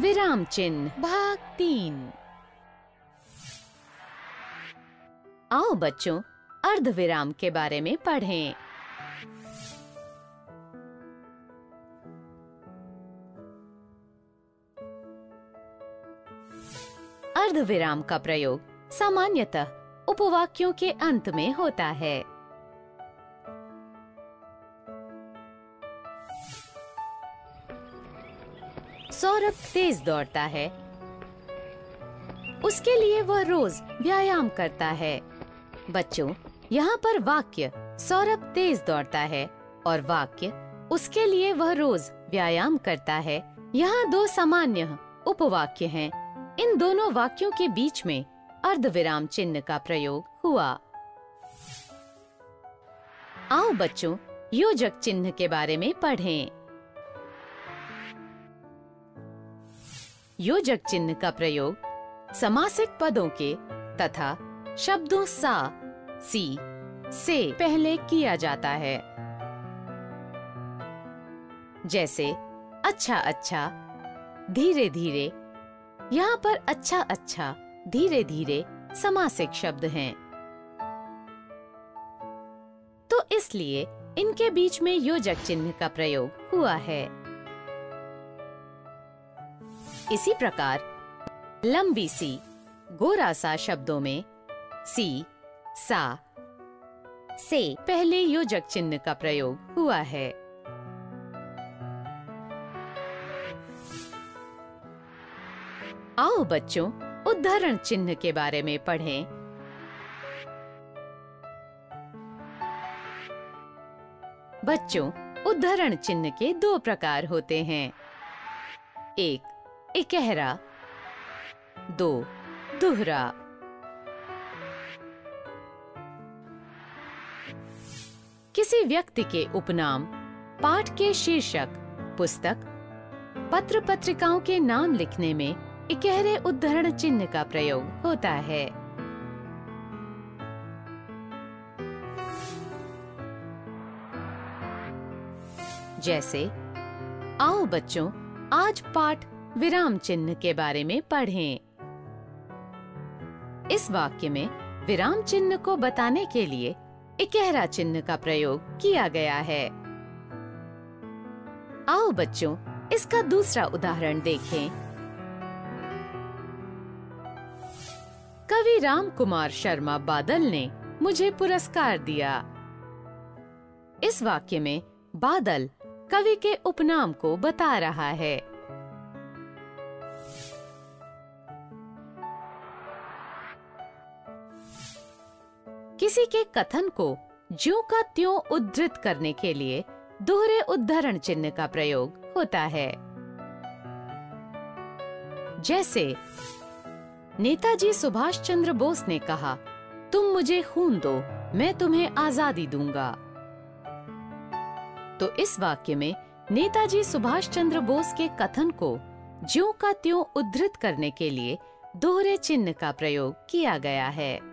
विराम चिन्ह। भाग तीन। आओ बच्चों अर्ध विराम के बारे में पढ़ें। अर्ध विराम का प्रयोग सामान्यतः उपवाक्यों के अंत में होता है। सौरभ तेज दौड़ता है उसके लिए वह रोज व्यायाम करता है बच्चों, यहाँ पर वाक्य सौरभ तेज दौड़ता है और वाक्य उसके लिए वह रोज व्यायाम करता है यहाँ दो सामान्य उपवाक्य हैं। इन दोनों वाक्यों के बीच में अर्ध विराम चिन्ह का प्रयोग हुआ आओ बच्चों, योजक चिन्ह के बारे में पढ़ें। योजक चिन्ह का प्रयोग समासिक पदों के तथा शब्दों सा, सी से पहले किया जाता है। जैसे अच्छा अच्छा धीरे धीरे, यहाँ पर अच्छा अच्छा धीरे धीरे समासिक शब्द हैं। तो इसलिए इनके बीच में योजक चिन्ह का प्रयोग हुआ है। इसी प्रकार, लंबी सी, गोरा सा शब्दों में, सी, सा, से, पहले योजक चिन्ह का प्रयोग हुआ है आओ बच्चों उदाहरण चिन्ह के बारे में पढ़ें। बच्चों उदाहरण चिन्ह के दो प्रकार होते हैं एक इकहरा दो, दोहरा। किसी व्यक्ति के उपनाम, पाठ के शीर्षक, पुस्तक पत्र पत्रिकाओं के नाम लिखने में इकहरे उद्धरण चिन्ह का प्रयोग होता है। जैसे, आओ बच्चों, आज पाठ विराम चिन्ह के बारे में पढ़ें। इस वाक्य में विराम चिन्ह को बताने के लिए इकहरा चिन्ह का प्रयोग किया गया है। आओ बच्चों, इसका दूसरा उदाहरण देखें। कवि राम कुमार शर्मा बादल ने मुझे पुरस्कार दिया। इस वाक्य में बादल कवि के उपनाम को बता रहा है। किसी के कथन को ज्यो का त्यों उद्धृत करने के लिए दोहरे उद्धरण चिन्ह का प्रयोग होता है। जैसे, नेताजी सुभाष चंद्र बोस ने कहा, तुम मुझे खून दो, मैं तुम्हें आज़ादी दूँगा। तो इस वाक्य में नेताजी सुभाष चंद्र बोस के कथन को ज्यो का त्यों उद्धृत करने के लिए दोहरे चिन्ह का प्रयोग किया गया है।